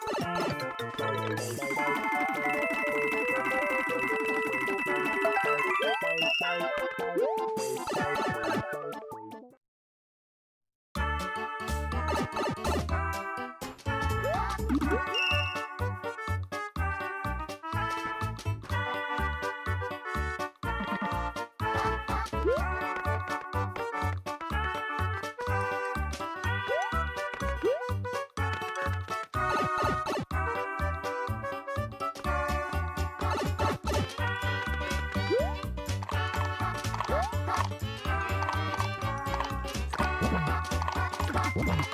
よろしくお願いします。Oh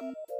Yeah.